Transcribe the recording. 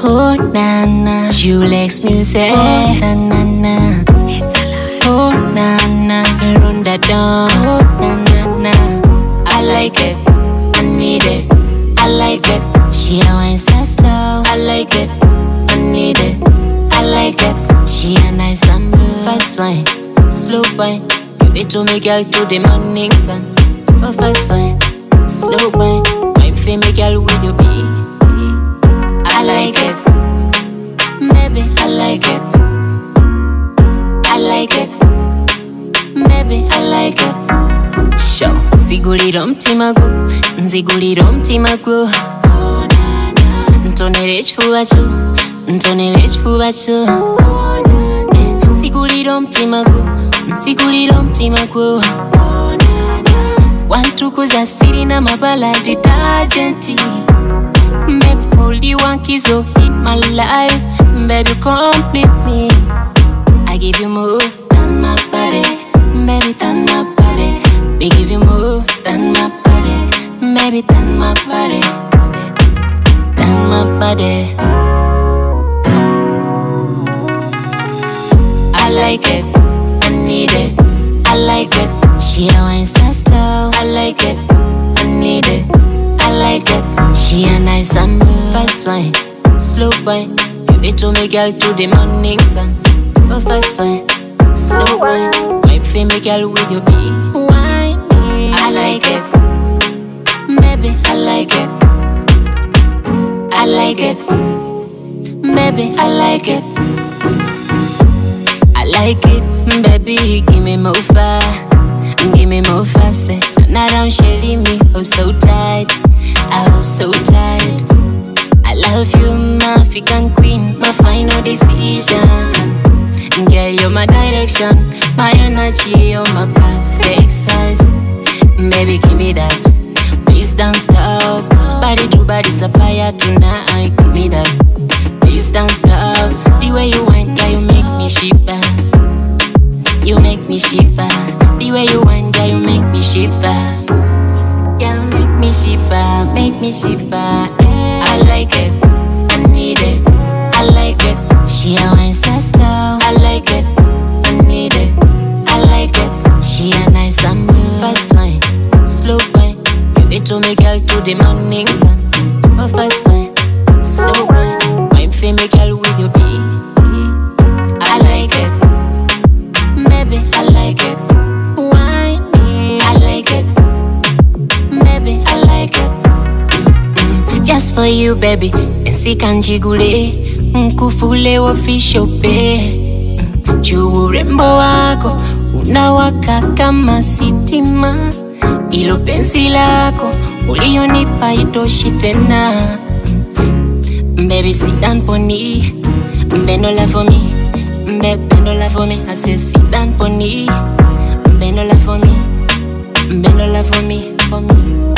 Oh na na, Julex music. Oh na na na, oh na na, run that down. Oh na na na, I like it, I need it, I like it. She a wine so slow, I like it, I need it, I like it. She a nice and. Fast wine, slow wine, give it to me, girl, to the morning sun. Oh fast wine, slow wine, wine for me, girl, with your Show. Nzigulira omutima gwo nzigulira omutima gwo ntonera ekifuba kyo ntonera ekifuba kyo nzigulira omutima gwo nzigulira omutima gwo wantukuza sirina mabala detergenti Baby, only one kiss of in my life. Baby, complete me. I give you more Baby, than my body. Than my body. I like it. I need it. I like it. She a so slow. I like it. I need it. I like it. She a nice and. Fast wine, slow wine. Give it to me, girl, to the morning sun. Oh, fast wine, slow wine. Wine for me, girl, your beat. Wine, I like it. Baby, I like it. I like it. Maybe I like it. I like it, baby. Give me more fire, give me more facet. Turn around, shelly me, oh so tight, was so tight. I love you, my African queen, my final decision. Girl, you're my direction, my energy, you're my perfect size. Baby, give me that. Don't stop. Body to body supplier tonight. Give me that. Please don't stop. The way you whine, girl, you make me shiver. You make me shiver. The way you whine, girl, you make me shiver. Girl, make me shiver, make me shiver. eh. I like it, to me, girl, to the morning sun. My first one, slow wine. Wine for me, girl, with your be? I like it. Maybe I like it. Wine, I like it. Maybe I like it. Mm, Just for you baby, ensika Mkufule nkufule wofishope juu urembo wako unawaka kama sitima, ilo pensi lako ulionipa itoshi tena. Baby sit down for me, Mbeno la for me. For me, for me.